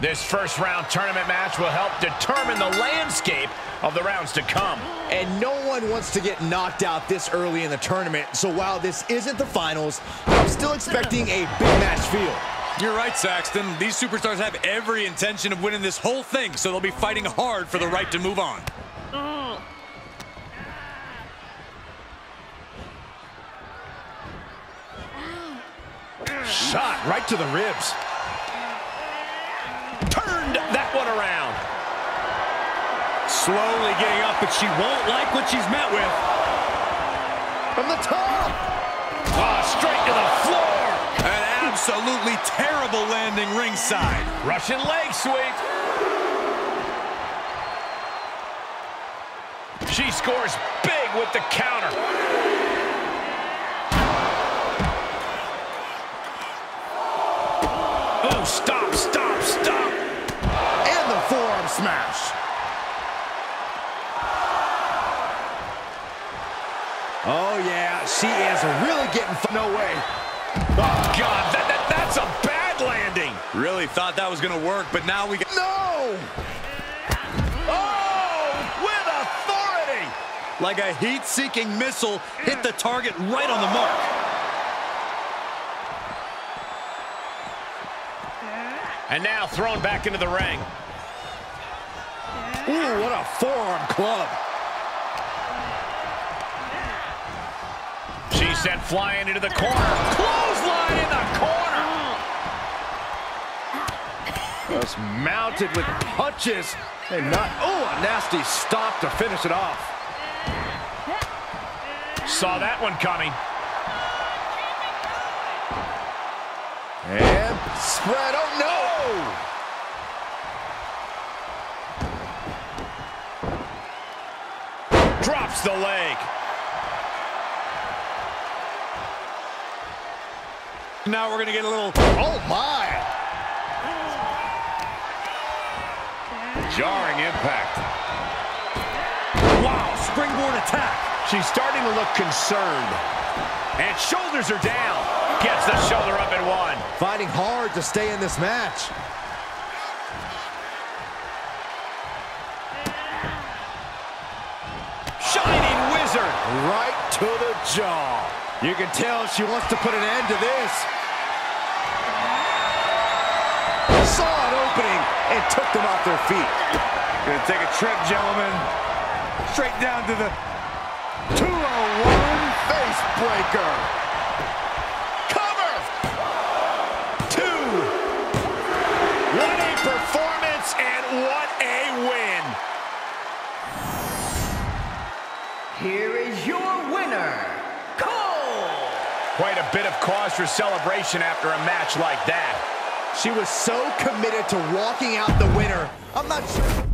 This first round tournament match will help determine the landscape of the rounds to come. And no one wants to get knocked out this early in the tournament, so while this isn't the finals, I'm still expecting a big match feel. You're right, Saxton. These superstars have every intention of winning this whole thing, so they'll be fighting hard for the right to move on. Shot right to the ribs. Slowly getting up, but she won't like what she's met with. From the top! Oh, straight to the floor. An absolutely terrible landing ringside. Russian leg sweep. She scores big with the counter. Oh, stop, stop, stop. And the forearm smash. Oh, yeah, she is really getting... No way. Oh, God, that, that, that's a bad landing. Really thought that was going to work, but now we got... No! Oh, with authority. Like a heat-seeking missile, hit the target right on the mark. And now thrown back into the ring. Ooh, what a forearm club. Sent flying into the corner. Clothesline in the corner. Just mounted with punches and not... Oh, a nasty stop to finish it off. Saw that one coming. And spread. Oh, no! Drops the leg. Now we're going to get a little... Oh, my! Jarring impact. Wow, springboard attack. She's starting to look concerned. And shoulders are down. Gets the shoulder up and one. Fighting hard to stay in this match. Shining Wizard. Right to the jaw. You can tell she wants to put an end to this. Saw an opening and took them off their feet. Gonna take a trip, gentlemen. Straight down to the 201 face breaker. Cover. Two. What a performance and what a win. Here is your winner, Cole! Quite a bit of cause for celebration after a match like that. She was so committed to walking out the winner. I'm not sure.